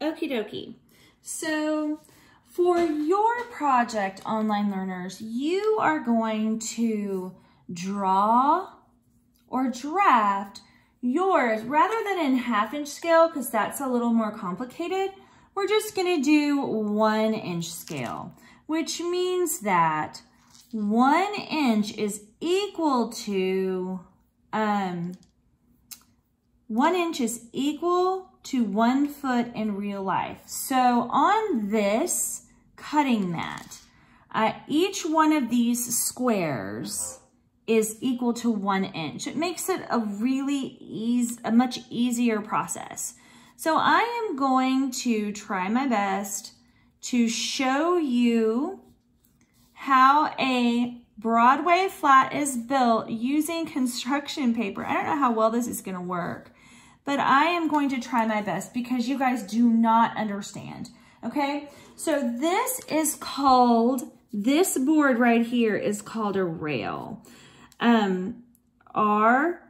Okie dokie. So for your project, online learners, you are going to draw or draft yours rather than in half inch scale because that's a little more complicated. We're just gonna do one inch scale, which means that one inch is equal to, um, one inch is equal to one foot in real life. So on this cutting mat, uh, each one of these squares is equal to one inch. It makes it a really easy, a much easier process. So I am going to try my best to show you how a Broadway flat is built using construction paper. I don't know how well this is gonna work, but I am going to try my best because you guys do not understand, okay? So this is called, this board right here is called a rail. Um, R-A-I-L,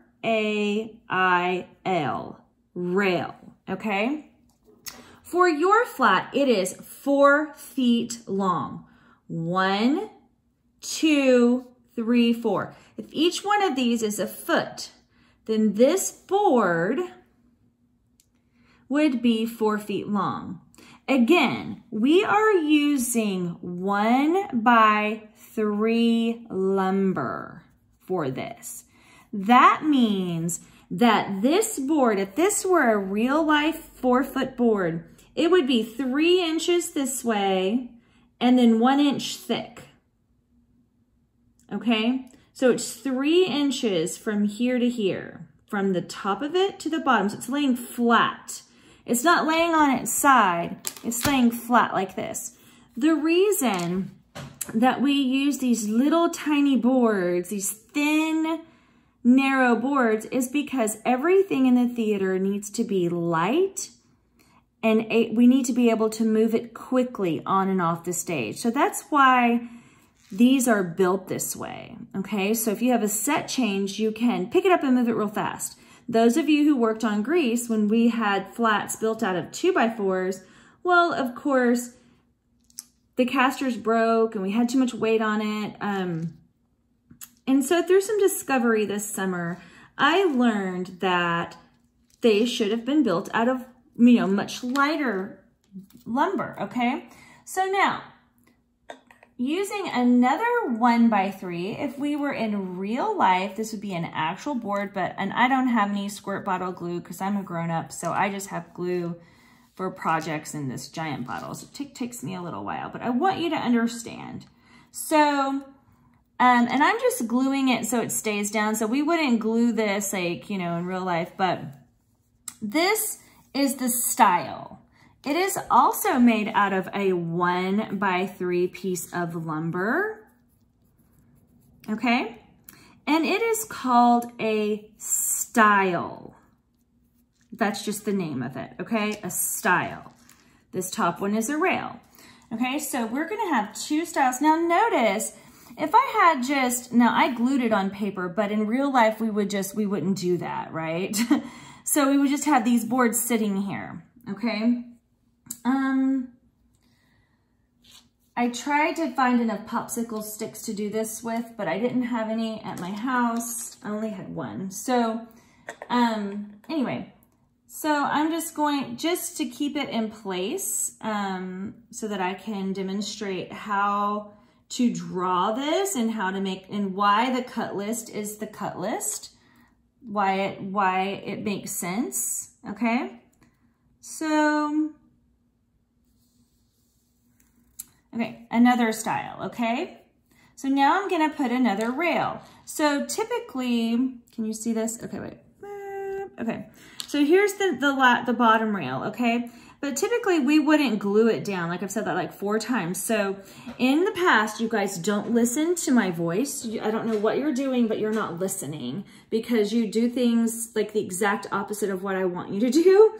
rail, okay? For your flat, it is four feet long. One, two, three, four. If each one of these is a foot, then this board would be four feet long. Again, we are using one by three lumber for this. That means that this board, if this were a real life four foot board, it would be three inches this way and then one inch thick. Okay, so it's three inches from here to here, from the top of it to the bottom. So it's laying flat. It's not laying on its side, it's laying flat like this. The reason that we use these little tiny boards, these thin, narrow boards, is because everything in the theater needs to be light and we need to be able to move it quickly on and off the stage. So that's why these are built this way, okay? So if you have a set change, you can pick it up and move it real fast. Those of you who worked on Grease, when we had flats built out of two by fours, well, of course, the casters broke and we had too much weight on it. Um, and so through some discovery this summer, I learned that they should have been built out of, you know, much lighter lumber, okay? So now, using another one by three, if we were in real life, this would be an actual board, but, and I don't have any squirt bottle glue because I'm a grown up, so I just have glue for projects in this giant bottle. So it takes me a little while, but I want you to understand. So, um, and I'm just gluing it so it stays down. So we wouldn't glue this like, you know, in real life, but this is the stile. It is also made out of a one by three piece of lumber. Okay. And it is called a stile. That's just the name of it. Okay. A stile. This top one is a rail. Okay. So we're going to have two stiles. Now notice if I had just, now I glued it on paper, but in real life, we would just, we wouldn't do that, right? so we would just have these boards sitting here, okay? Um, I tried to find enough popsicle sticks to do this with, but I didn't have any at my house. I only had one. So, um, anyway, so I'm just going, just to keep it in place um, so that I can demonstrate how to draw this and how to make, and why the cut list is the cut list, why it, why it makes sense, okay? So Okay, another stile, okay? So now I'm gonna put another rail. So typically, can you see this? Okay, wait. Okay, so here's the, the, the bottom rail, okay? But typically we wouldn't glue it down. Like I've said that like four times. So in the past, you guys don't listen to my voice. I don't know what you're doing, but you're not listening because you do things like the exact opposite of what I want you to do.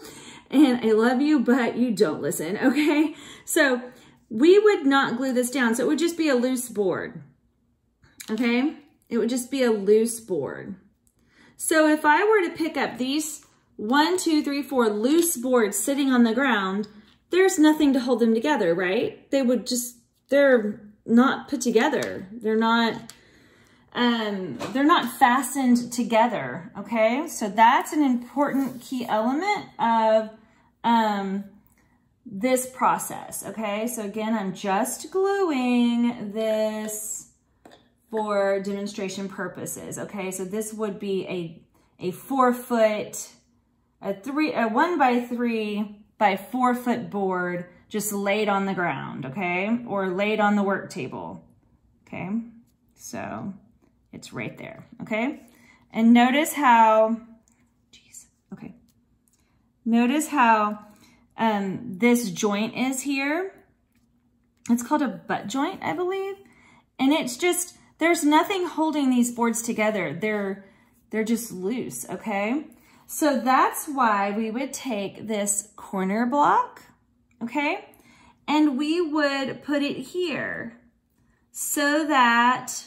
And I love you, but you don't listen, okay? So we would not glue this down. So it would just be a loose board. Okay. It would just be a loose board. So if I were to pick up these one, two, three, four loose boards sitting on the ground, there's nothing to hold them together, right? They would just, they're not put together. They're not, um, they're not fastened together, okay? So that's an important key element of um, this process, okay? So again, I'm just gluing this for demonstration purposes, okay? So this would be a, a four foot, a three, a one by three by four foot board just laid on the ground, okay? Or laid on the work table, okay? So it's right there, okay? And notice how, geez, okay. Notice how um, this joint is here. It's called a butt joint, I believe. And it's just, there's nothing holding these boards together. They're, they're just loose, okay? So that's why we would take this corner block, okay? And we would put it here so that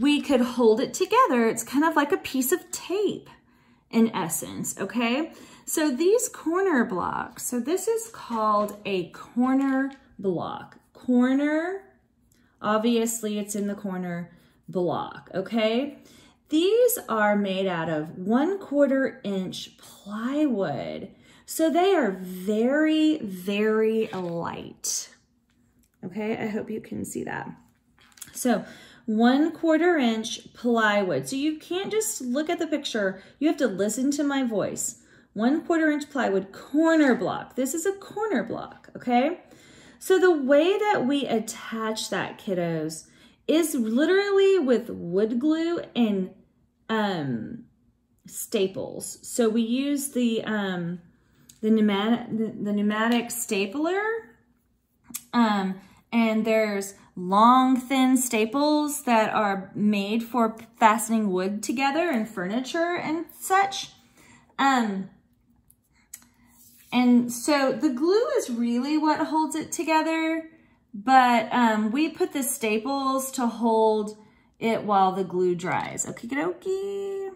we could hold it together. It's kind of like a piece of tape in essence, okay? So these corner blocks, so this is called a corner block. Corner, obviously it's in the corner block, okay? These are made out of one quarter inch plywood. So they are very, very light. Okay, I hope you can see that. So one quarter inch plywood. So you can't just look at the picture. You have to listen to my voice. One quarter inch plywood corner block. This is a corner block, okay? So the way that we attach that, kiddos, is literally with wood glue and um, staples. So we use the um, the pneumatic the, the pneumatic stapler, um, and there's long, thin staples that are made for fastening wood together and furniture and such. Um, and so the glue is really what holds it together, but um, we put the staples to hold it while the glue dries. Okie dokie.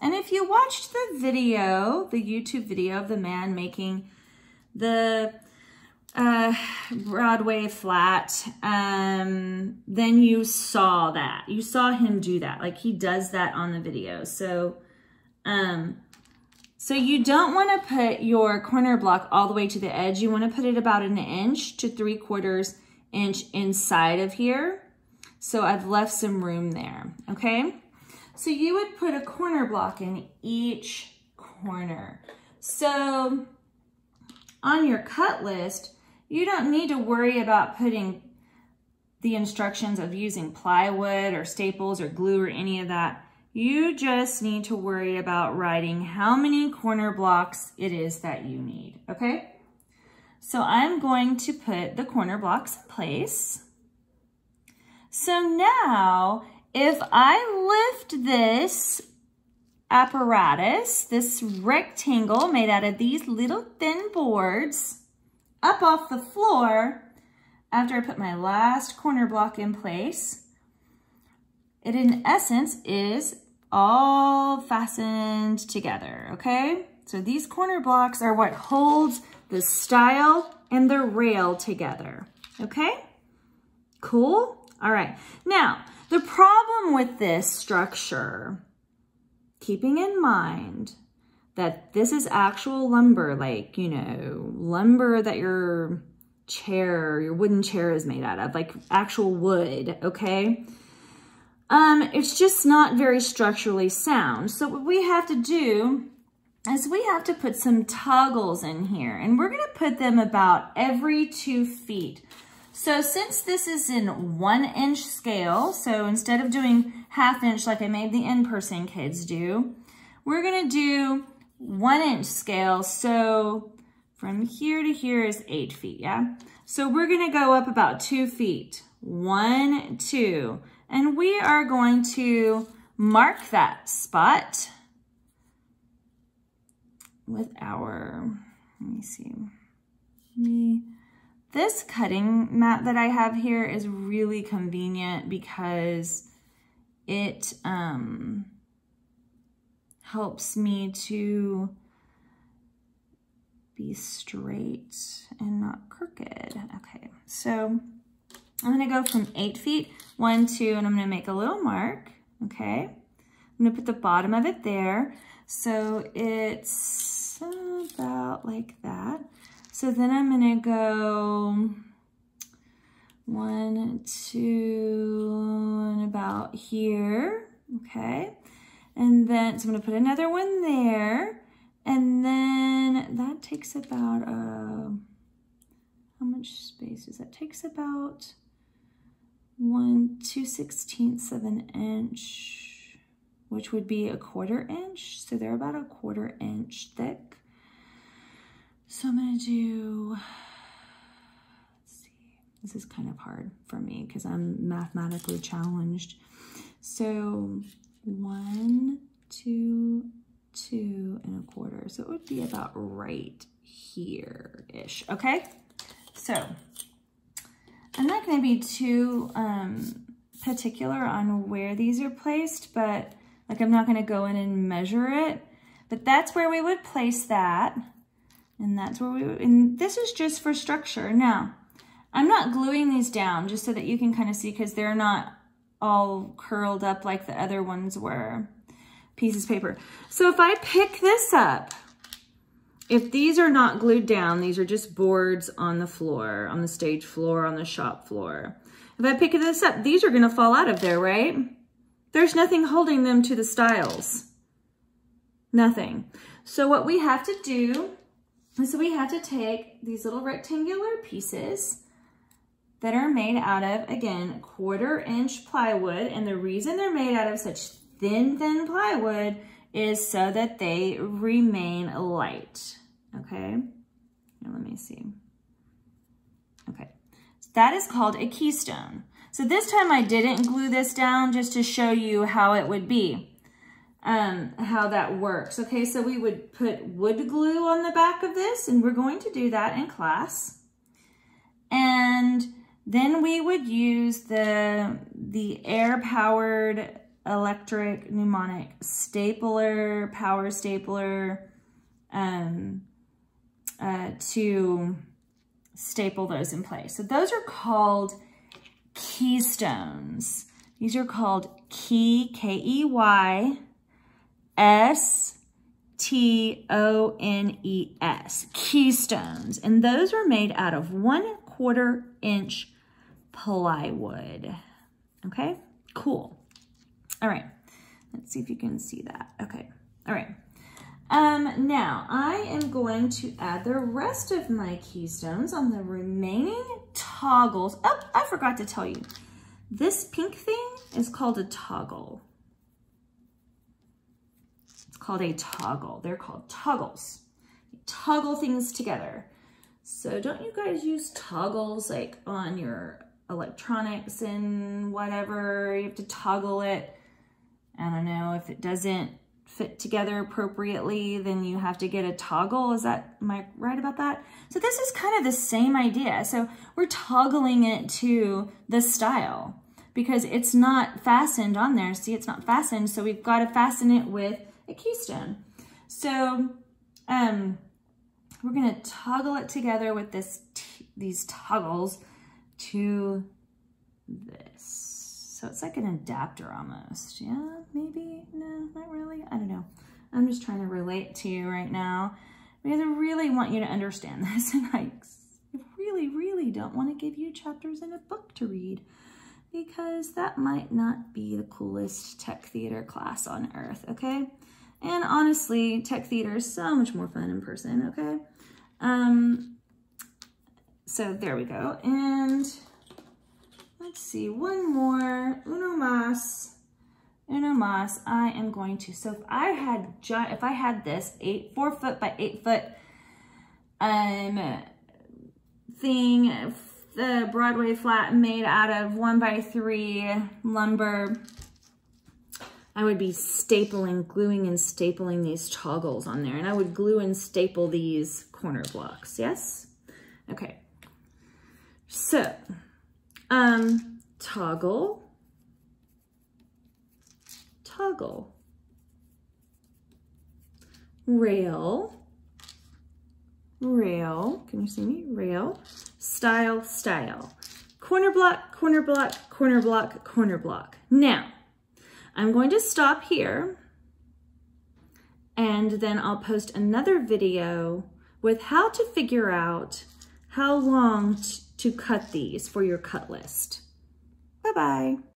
And if you watched the video, the YouTube video of the man making the uh, Broadway flat, um, then you saw that. You saw him do that. Like he does that on the video. So, um, so you don't want to put your corner block all the way to the edge. You want to put it about an inch to three quarters inch inside of here. So I've left some room there, okay? So you would put a corner block in each corner. So on your cut list, you don't need to worry about putting the instructions of using plywood or staples or glue or any of that. You just need to worry about writing how many corner blocks it is that you need, okay? So I'm going to put the corner blocks in place. So now, if I lift this apparatus, this rectangle made out of these little thin boards, up off the floor after I put my last corner block in place. It in essence is all fastened together, okay? So these corner blocks are what holds the stile and the rail together, okay? Cool? All right. Now, the problem with this structure, keeping in mind that this is actual lumber, like, you know, lumber that your chair, your wooden chair is made out of, like actual wood, okay? Um, it's just not very structurally sound. So what we have to do is we have to put some toggles in here and we're gonna put them about every two feet. So since this is in one inch scale, so instead of doing half inch like I made the in-person kids do, we're gonna do one inch scale. So from here to here is eight feet, yeah? So we're gonna go up about two feet. One, two. And we are going to mark that spot with our, let me see. Me. This cutting mat that I have here is really convenient because it, um, helps me to be straight and not crooked. Okay, so I'm gonna go from eight feet, one, two, and I'm gonna make a little mark, okay? I'm gonna put the bottom of it there. So it's about like that. So then I'm gonna go one, two, and about here, okay? And then, so I'm gonna put another one there. And then that takes about, uh, how much space does that? Takes about one, two sixteenths of an inch, which would be a quarter inch. So they're about a quarter inch thick. So I'm gonna do, let's see, this is kind of hard for me because I'm mathematically challenged. So one, two, two and a quarter. So it would be about right here-ish, okay? So I'm not gonna be too um, particular on where these are placed, but like I'm not gonna go in and measure it, but that's where we would place that. And that's where we, and this is just for structure. Now, I'm not gluing these down just so that you can kind of see because they're not all curled up like the other ones were pieces of paper. So if I pick this up, if these are not glued down, these are just boards on the floor, on the stage floor, on the shop floor. If I pick this up, these are gonna fall out of there, right? There's nothing holding them to the stiles. Nothing. So what we have to do is we have to take these little rectangular pieces that are made out of, again, quarter inch plywood. And the reason they're made out of such thin, thin plywood is so that they remain light, okay? Now let me see. Okay, so that is called a keystone. So this time I didn't glue this down just to show you how it would be, um, how that works. Okay, so we would put wood glue on the back of this and we're going to do that in class. And then we would use the, the air-powered electric pneumatic stapler, power stapler, um, uh, to staple those in place. So those are called keystones. These are called key, K-E-Y, S, T-O-N-E-S, keystones. And those are made out of one quarter inch plywood. Okay, cool. All right, let's see if you can see that. Okay, all right. Um, now, I am going to add the rest of my keystones on the remaining toggles. Oh, I forgot to tell you. This pink thing is called a toggle. It's called a toggle. They're called toggles. You toggle things together. So don't you guys use toggles like on your electronics and whatever? You have to toggle it I don't know, if it doesn't fit together appropriately, then you have to get a toggle. Is that, am I right about that? So this is kind of the same idea. So we're toggling it to the stile because it's not fastened on there. See, it's not fastened. So we've got to fasten it with a keystone. So um, we're going to toggle it together with this these toggles to this. So it's like an adapter almost. Yeah, maybe? No, not really. I'm just trying to relate to you right now because I really want you to understand this. And I really, really don't want to give you chapters in a book to read because that might not be the coolest tech theater class on earth, okay? And honestly, tech theater is so much more fun in person, okay? Um, so there we go. And let's see, one more, uno más, uno más. I am going to, so if I had, if I had this eight, four foot by eight foot um, thing, the Broadway flat made out of one by three lumber, I would be stapling, gluing and stapling these toggles on there. And I would glue and staple these corner blocks, yes? Okay. So, um, toggle, rail, rail, can you see me? Rail, stile, stile, corner block, corner block, corner block, corner block. Now, I'm going to stop here and then I'll post another video with how to figure out how long to cut these for your cut list. Bye-bye.